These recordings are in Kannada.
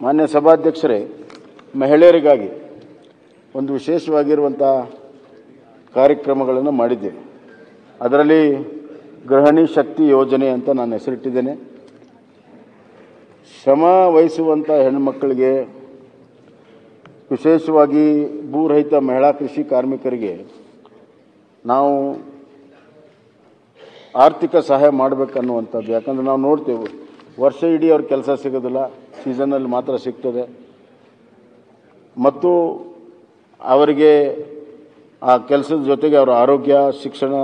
ಮಾನ್ಯ ಸಭಾಧ್ಯಕ್ಷರೇ, ಮಹಿಳೆಯರಿಗಾಗಿ ಒಂದು ವಿಶೇಷವಾಗಿರುವಂಥ ಕಾರ್ಯಕ್ರಮಗಳನ್ನು ಮಾಡಿದ್ದೇವೆ ಅದರಲ್ಲಿ ಗೃಹಿಣಿ ಶಕ್ತಿ ಯೋಜನೆ ಅಂತ ನಾನು ಹೆಸರಿಟ್ಟಿದ್ದೇನೆ. ಶ್ರಮ ವಹಿಸುವಂಥ ಹೆಣ್ಮಕ್ಕಳಿಗೆ ವಿಶೇಷವಾಗಿ ಭೂರಹಿತ ಮಹಿಳಾ ಕೃಷಿ ಕಾರ್ಮಿಕರಿಗೆ ನಾವು ಆರ್ಥಿಕ ಸಹಾಯ ಮಾಡಬೇಕನ್ನುವಂಥದ್ದು. ಯಾಕಂದ್ರೆ ನಾವು ನೋಡ್ತೇವೆ ವರ್ಷ ಇಡೀ ಅವ್ರ ಕೆಲಸ ಸಿಗೋದಿಲ್ಲ. ಸೀಸನಲ್ಲಿ ಮಾತ್ರ ಸಿಗ್ತದೆ. ಮತ್ತು ಅವರಿಗೆ ಆ ಕೆಲಸದ ಜೊತೆಗೆ ಅವರ ಆರೋಗ್ಯ, ಶಿಕ್ಷಣ,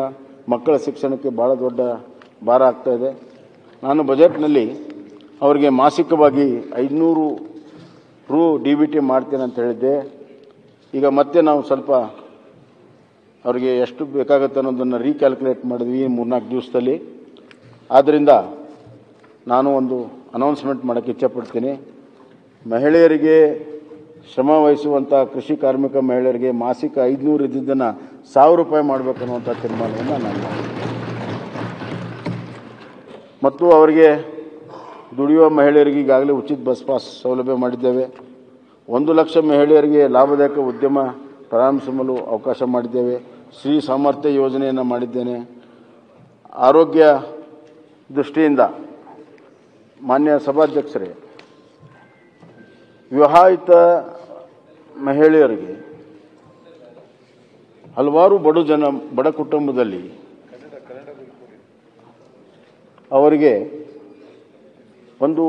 ಮಕ್ಕಳ ಶಿಕ್ಷಣಕ್ಕೆ ಭಾಳ ದೊಡ್ಡ ಭಾರ ಆಗ್ತಾ ಇದೆ. ನಾನು ಬಜೆಟ್ನಲ್ಲಿ ಅವರಿಗೆ ಮಾಸಿಕವಾಗಿ ಐದುನೂರು ರೂ ಡಿ ಬಿ ಟಿ ಮಾಡ್ತೇನೆ ಅಂತ ಹೇಳಿದ್ದೆ. ಈಗ ಮತ್ತೆ ನಾವು ಸ್ವಲ್ಪ ಅವರಿಗೆ ಎಷ್ಟು ಬೇಕಾಗುತ್ತೆ ಅನ್ನೋದನ್ನು ರೀಕ್ಯಾಲ್ಕುಲೇಟ್ ಮಾಡಿದ್ವಿ ಮೂರ್ನಾಲ್ಕು ದಿವಸದಲ್ಲಿ. ಆದ್ದರಿಂದ ನಾನು ಒಂದು ಅನೌನ್ಸ್ಮೆಂಟ್ ಮಾಡೋಕ್ಕೆ ಇಚ್ಛೆಪಡ್ತೀನಿ. ಮಹಿಳೆಯರಿಗೆ ಶ್ರಮ ವಹಿಸುವಂಥ ಕೃಷಿ ಕಾರ್ಮಿಕ ಮಹಿಳೆಯರಿಗೆ ಮಾಸಿಕ ಐದುನೂರು ಇದ್ದಿದ್ದನ್ನು ಸಾವಿರ ರೂಪಾಯಿ ಮಾಡಬೇಕನ್ನುವಂಥ ತೀರ್ಮಾನವನ್ನು ನಾನು. ಮತ್ತು ಅವರಿಗೆ ದುಡಿಯುವ ಮಹಿಳೆಯರಿಗೆ ಈಗಾಗಲೇ ಉಚಿತ ಬಸ್ ಪಾಸ್ ಸೌಲಭ್ಯ ಮಾಡಿದ್ದೇವೆ. ಒಂದು ಲಕ್ಷ ಮಹಿಳೆಯರಿಗೆ ಲಾಭದಾಯಕ ಉದ್ಯಮ ಪ್ರಾರಂಭಿಸಲು ಅವಕಾಶ ಮಾಡಿದ್ದೇವೆ. ಶ್ರೀ ಸಾಮರ್ಥ್ಯ ಯೋಜನೆಯನ್ನು ಮಾಡಿದ್ದೇನೆ. ಆರೋಗ್ಯ ದೃಷ್ಟಿಯಿಂದ ಮಾನ್ಯ ಸಭಾಧ್ಯಕ್ಷರೇ, ವಿವಾಹಿತ ಮಹಿಳೆಯರಿಗೆ ಹಲವಾರು ಬಡ ಜನ, ಬಡ ಕುಟುಂಬದಲ್ಲಿ ಅವರಿಗೆ ಒಂದು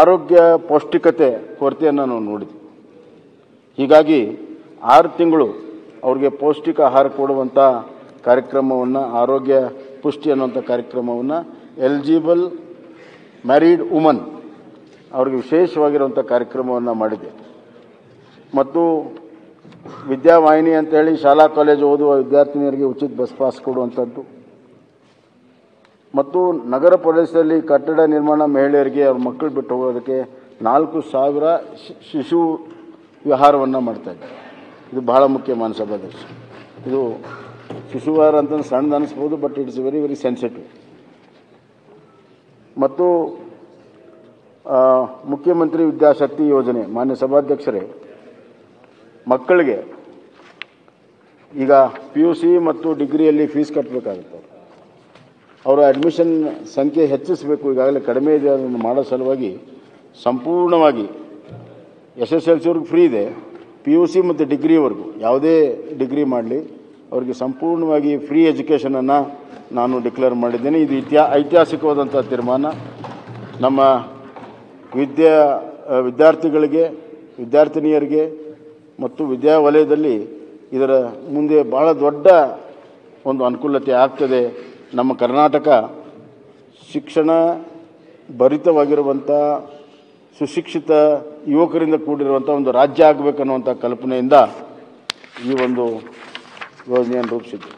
ಆರೋಗ್ಯ ಪೌಷ್ಟಿಕತೆ ಕೊರತೆಯನ್ನು ನಾವು ನೋಡಿದ್ವಿ. ಹೀಗಾಗಿ ಆರು ತಿಂಗಳು ಅವರಿಗೆ ಪೌಷ್ಟಿಕ ಆಹಾರ ಕೊಡುವಂಥ ಕಾರ್ಯಕ್ರಮವನ್ನು, ಆರೋಗ್ಯ ಪುಷ್ಟಿ ಅನ್ನುವಂಥ ಕಾರ್ಯಕ್ರಮವನ್ನು ಎಲಿಜಿಬಲ್ ಮ್ಯಾರಿಡ್ ವುಮನ್ ಅವ್ರಿಗೆ ವಿಶೇಷವಾಗಿರುವಂಥ ಕಾರ್ಯಕ್ರಮವನ್ನು ಮಾಡಿದೆ. ಮತ್ತು ವಿದ್ಯಾವಾಹಿನಿ ಅಂತ ಹೇಳಿ ಶಾಲಾ ಕಾಲೇಜು ಓದುವ ವಿದ್ಯಾರ್ಥಿನಿಯರಿಗೆ ಉಚಿತ ಬಸ್ ಪಾಸ್ ಕೊಡುವಂಥದ್ದು. ಮತ್ತು ನಗರ ಪ್ರದೇಶದಲ್ಲಿ ಕಟ್ಟಡ ನಿರ್ಮಾಣ ಮಹಿಳೆಯರಿಗೆ ಅವ್ರ ಮಕ್ಕಳು ಬಿಟ್ಟು ಹೋಗೋದಕ್ಕೆ ನಾಲ್ಕು ಸಾವಿರ ಶಿಶು ವಿಹಾರವನ್ನು ಮಾಡ್ತಾ ಇದ್ದಾರೆ ಇದು ಬಹಳ ಮುಖ್ಯ ಮಾನಸಭಾಧ್ಯಕ್ಷ ಇದು ಶಿಶುವಾರ ವಿಹಾರ ಅಂತ ಸಣ್ಣದು ಅನಿಸ್ಬೋದು but it's very very sensitive ಮತ್ತು ಮುಖ್ಯಮಂತ್ರಿ ವಿದ್ಯಾಶಕ್ತಿ ಯೋಜನೆ, ಮಾನ್ಯ ಸಭಾಧ್ಯಕ್ಷರೇ, ಮಕ್ಕಳಿಗೆ ಈಗ ಪಿ ಯು ಸಿ ಮತ್ತು ಡಿಗ್ರಿಯಲ್ಲಿ ಫೀಸ್ ಕಟ್ಟಬೇಕಾಗುತ್ತೆ ಅವರ ಅಡ್ಮಿಷನ್ ಸಂಖ್ಯೆ ಹೆಚ್ಚಿಸಬೇಕು, ಈಗಾಗಲೇ ಕಡಿಮೆ ಇದೆ, ಅದನ್ನು ಮಾಡೋ ಸಲುವಾಗಿ ಸಂಪೂರ್ಣವಾಗಿ ಎಸ್ ಎಸ್ ಎಲ್ ಸಿವರೆಗೂ ಫ್ರೀ ಇದೆ. ಪಿ ಯು ಸಿ ಮತ್ತು ಡಿಗ್ರಿವರೆಗೂ ಯಾವುದೇ ಡಿಗ್ರಿ ಮಾಡಲಿ. ಅವರಿಗೆ ಸಂಪೂರ್ಣವಾಗಿ ಫ್ರೀ ಎಜುಕೇಷನನ್ನು ನಾನು ಡಿಕ್ಲೇರ್ ಮಾಡಿದ್ದೇನೆ. ಇದು ಇತಿಹಾ ಐತಿಹಾಸಿಕವಾದಂಥ ತೀರ್ಮಾನ. ನಮ್ಮ ವಿದ್ಯಾ ವಿದ್ಯಾರ್ಥಿಗಳಿಗೆ, ವಿದ್ಯಾರ್ಥಿನಿಯರಿಗೆ ಮತ್ತು ವಿದ್ಯಾ ವಲಯದಲ್ಲಿ ಇದರ ಮುಂದೆ ಭಾಳ ದೊಡ್ಡ ಒಂದು ಅನುಕೂಲತೆ ಆಗ್ತದೆ. ನಮ್ಮ ಕರ್ನಾಟಕ ಶಿಕ್ಷಣ ಭರಿತವಾಗಿರುವಂಥ ಸುಶಿಕ್ಷಿತ ಯುವಕರಿಂದ ಕೂಡಿರುವಂಥ ಒಂದು ರಾಜ್ಯ ಆಗಬೇಕನ್ನುವಂಥ ಕಲ್ಪನೆಯಿಂದ ಈ ಒಂದು ಯೋಜನೆಯನ್ನು ರೂಪಿಸಿದ್ದು